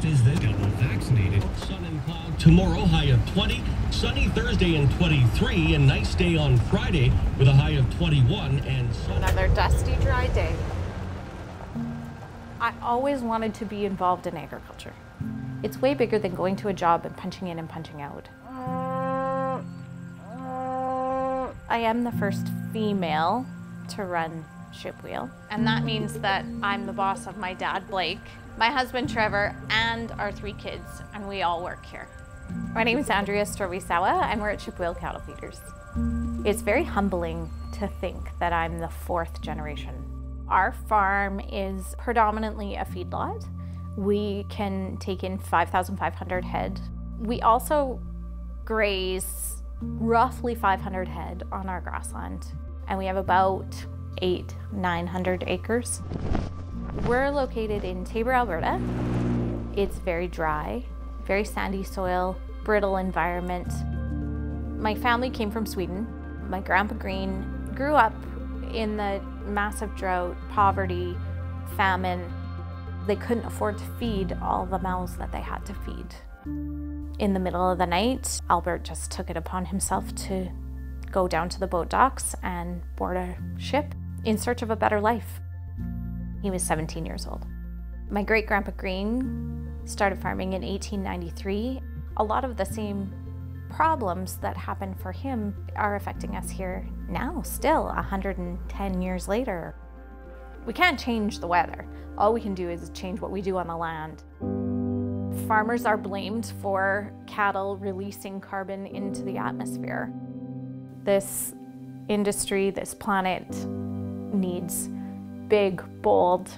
Just is this double vaccinated? Sun and cloud tomorrow, high of 20. Sunny Thursday and 23. A nice day on Friday with a high of 21 and Another dusty, dry day. I always wanted to be involved in agriculture. It's way bigger than going to a job and punching in and punching out. I am the first female to run Shipwheel, and that means that I'm the boss of my dad, Blake, my husband, Trevor, and our three kids, and we all work here. My name is Andrea Stroeve-Sawa, and we're at Shipwheel Cattle Feeders. It's very humbling to think that I'm the fourth generation. Our farm is predominantly a feedlot. We can take in 5,500 head. We also graze roughly 500 head on our grassland, and we have about eight, 900 acres. We're located in Taber, Alberta. It's very dry, very sandy soil, brittle environment. My family came from Sweden. My grandpa Green grew up in the massive drought, poverty, famine. They couldn't afford to feed all the mouths that they had to feed. In the middle of the night, Albert just took it upon himself to go down to the boat docks and board a ship in search of a better life. He was 17 years old. My great grandpa Green started farming in 1893. A lot of the same problems that happened for him are affecting us here now, still 110 years later. We can't change the weather. All we can do is change what we do on the land. Farmers are blamed for cattle releasing carbon into the atmosphere. This industry, this planet, needs big, bold,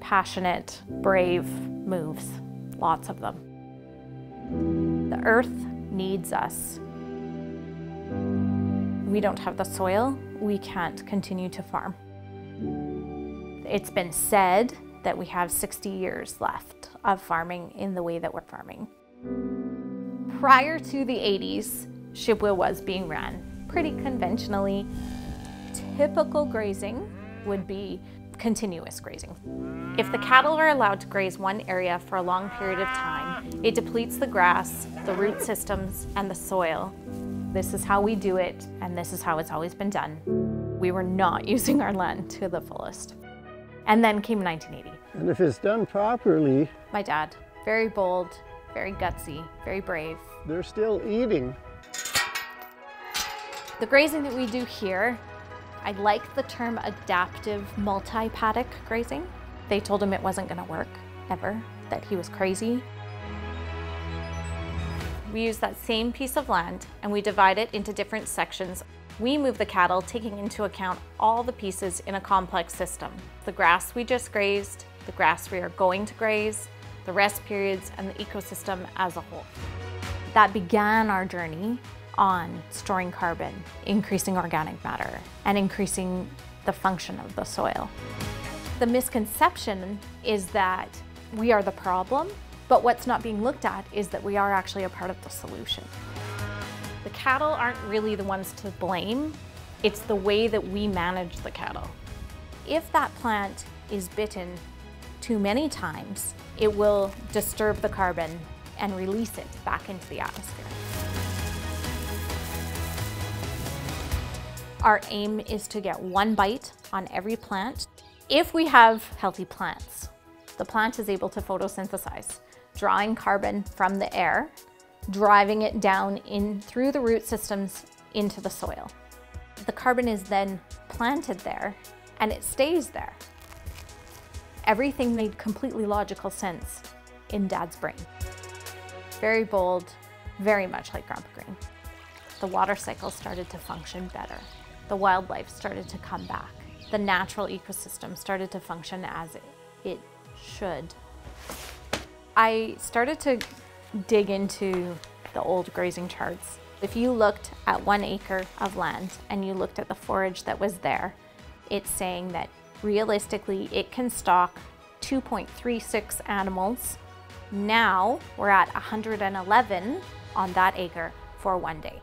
passionate, brave moves, lots of them. The earth needs us. We don't have the soil, we can't continue to farm. It's been said that we have 60 years left of farming in the way that we're farming. Prior to the 80s, Shipwheel was being ran pretty conventionally. Typical grazing would be continuous grazing. If the cattle are allowed to graze one area for a long period of time, it depletes the grass, the root systems, and the soil. This is how we do it, and this is how it's always been done. We were not using our land to the fullest. And then came 1980. And if it's done properly, My dad, very bold, very gutsy, very brave. they're still eating. The grazing that we do here, I like the term adaptive multi-paddock grazing. They told him it wasn't gonna work, ever, that he was crazy. We use that same piece of land and we divide it into different sections. We move the cattle taking into account all the pieces in a complex system. The grass we just grazed, the grass we are going to graze, the rest periods, and the ecosystem as a whole. That began our journey on storing carbon, increasing organic matter, and increasing the function of the soil. The misconception is that we are the problem, but what's not being looked at is that we are actually a part of the solution. The cattle aren't really the ones to blame, it's the way that we manage the cattle. If that plant is bitten too many times, it will disturb the carbon and release it back into the atmosphere. Our aim is to get one bite on every plant. If we have healthy plants, the plant is able to photosynthesize, drawing carbon from the air, driving it down in through the root systems into the soil. The carbon is then planted there and it stays there. Everything made completely logical sense in Dad's brain. Very bold, very much like Grandpa Green. The water cycle started to function better. The wildlife started to come back. The natural ecosystem started to function as it, should. I started to dig into the old grazing charts. If you looked at one acre of land and you looked at the forage that was there, it's saying that realistically it can stock 2.36 animals. Now we're at 111 on that acre for one day.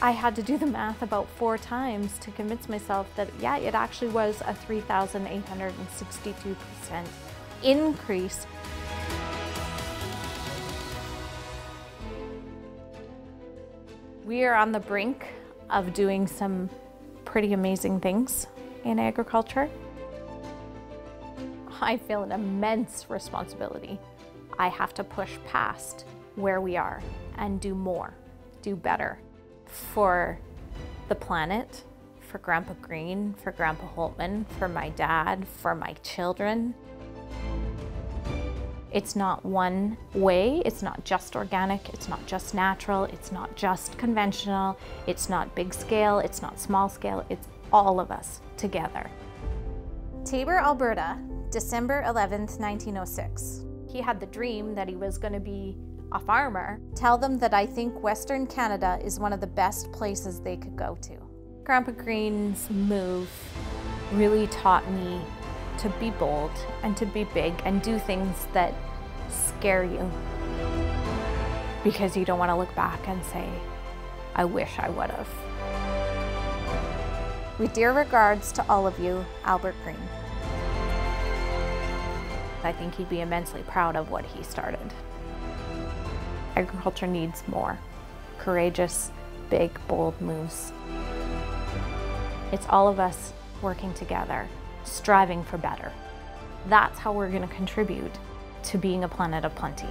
I had to do the math about four times to convince myself that, yeah, it actually was a 3,862% increase. We are on the brink of doing some pretty amazing things in agriculture. I feel an immense responsibility. I have to push past where we are and do more, do better for the planet, for Grandpa Green, for Grandpa Holtman, for my dad, for my children. It's not one way, it's not just organic, it's not just natural, it's not just conventional, it's not big scale, it's not small scale, it's all of us together. Taber, Alberta, December 11th, 1906. He had the dream that he was going to be a farmer. Tell them that I think Western Canada is one of the best places they could go to. Grandpa Green's move really taught me to be bold and to be big and do things that scare you because you don't want to look back and say, I wish I would have. With dear regards to all of you, Albert Green. I think he'd be immensely proud of what he started. Agriculture needs more courageous, big, bold moves. It's all of us working together, striving for better. That's how we're going to contribute to being a planet of plenty.